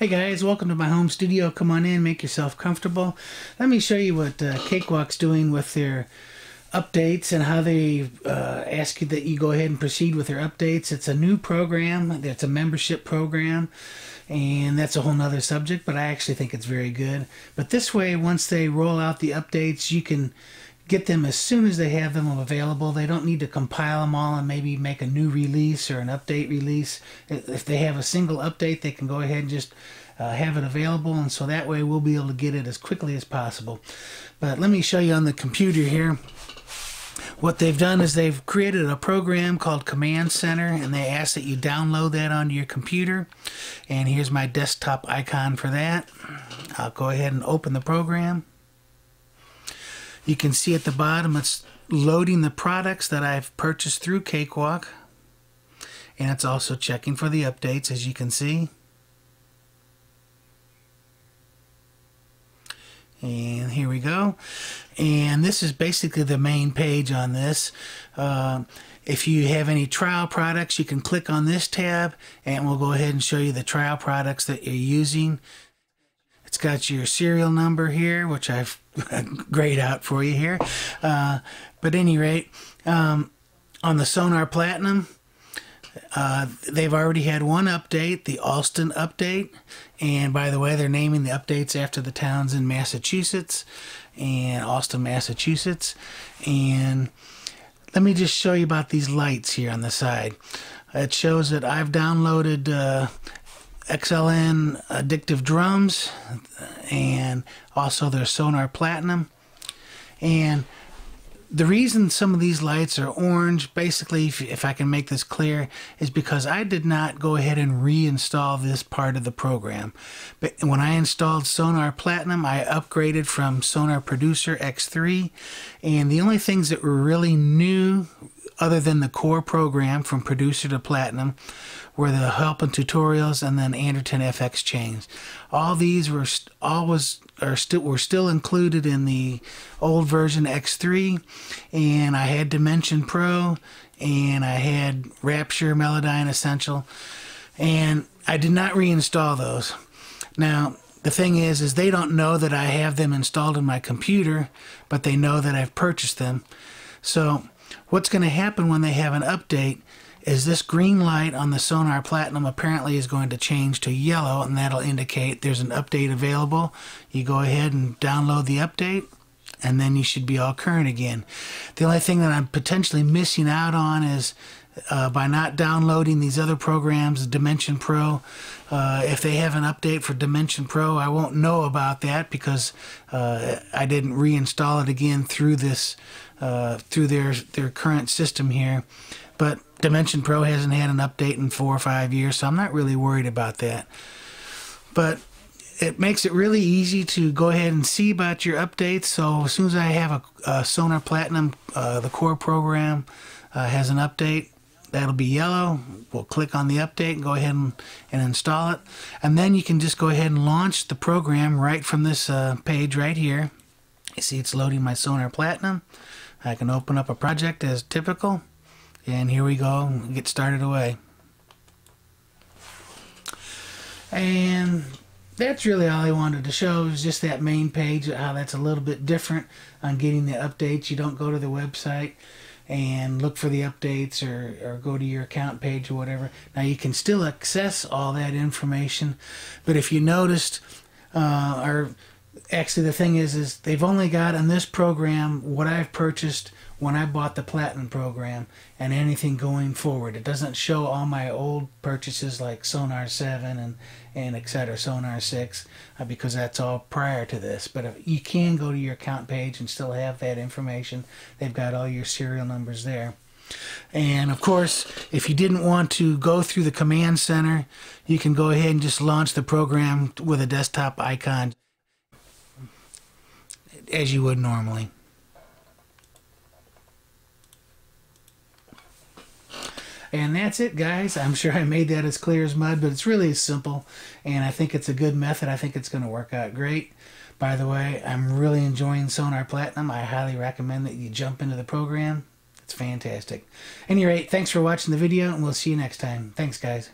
Hey guys, welcome to my home studio. Come on in, make yourself comfortable. Let me show you what uh, Cakewalk's doing with their updates and how they uh, ask you that you go ahead and proceed with their updates. It's a new program, it's a membership program, and that's a whole nother subject, but I actually think it's very good. But this way, once they roll out the updates, you can get them as soon as they have them available. They don't need to compile them all and maybe make a new release or an update release. If they have a single update, they can go ahead and just uh, have it available, and so that way we'll be able to get it as quickly as possible. But let me show you on the computer here. What they've done is they've created a program called Command Center, and they ask that you download that onto your computer. And here's my desktop icon for that. I'll go ahead and open the program. You can see at the bottom it's loading the products that I've purchased through Cakewalk. And it's also checking for the updates as you can see. And here we go. And this is basically the main page on this. Uh, if you have any trial products, you can click on this tab and we'll go ahead and show you the trial products that you're using. It's got your serial number here, which I've grayed out for you here. Uh, but any rate, um, on the Sonar Platinum, uh, they've already had one update, the Allston update. And by the way, they're naming the updates after the towns in Massachusetts and Allston, Massachusetts. And let me just show you about these lights here on the side. It shows that I've downloaded uh, XLN Addictive Drums and also their Sonar Platinum. And the reason some of these lights are orange, basically, if, if, I can make this clear, is because I did not go ahead and reinstall this part of the program. But when I installed Sonar Platinum, I upgraded from Sonar Producer X3, and the only things that were really new other than the core program from producer to platinum were the help and tutorials and then Anderton FX chains. All these were always are still were still included in the old version X3 and I had Dimension Pro and I had Rapture Melodyne Essential and I did not reinstall those. Now the thing is is they don't know that I have them installed in my computer but they know that I've purchased them. So What's going to happen when they have an update is this green light on the Sonar Platinum apparently is going to change to yellow and that'll indicate there's an update available. You go ahead and download the update and then you should be all current again. The only thing that I'm potentially missing out on is uh, by not downloading these other programs, Dimension Pro. Uh, if they have an update for Dimension Pro, I won't know about that because uh, I didn't reinstall it again through this uh, through their their current system here. But Dimension Pro hasn't had an update in four or five years, so I'm not really worried about that. But it makes it really easy to go ahead and see about your updates. So as soon as I have a, a Sonar Platinum, uh, the core program uh, has an update, that'll be yellow. We'll click on the update and go ahead and, and install it. And then you can just go ahead and launch the program right from this uh, page right here. You see it's loading my Sonar Platinum. I can open up a project as typical. And here we go, get started away. And that's really all I wanted to show is just that main page, how that's a little bit different on getting the updates. You don't go to the website and look for the updates or, or go to your account page or whatever. Now you can still access all that information, but if you noticed, uh, actually the thing is is they've only got on this program what I've purchased when I bought the platinum program and anything going forward. It doesn't show all my old purchases like Sonar 7 and and etc. Sonar 6 uh, because that's all prior to this. But if you can go to your account page and still have that information. They've got all your serial numbers there. And of course, if you didn't want to go through the command center, you can go ahead and just launch the program with a desktop icon as you would normally. And that's it, guys. I'm sure I made that as clear as mud, but it's really simple, and I think it's a good method. I think it's going to work out great. By the way, I'm really enjoying Sonar Platinum. I highly recommend that you jump into the program. It's fantastic. At any rate, thanks for watching the video, and we'll see you next time. Thanks, guys.